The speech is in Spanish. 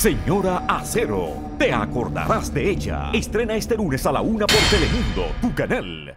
Señora Acero, te acordarás de ella. Estrena este lunes a la una por Telemundo, tu canal.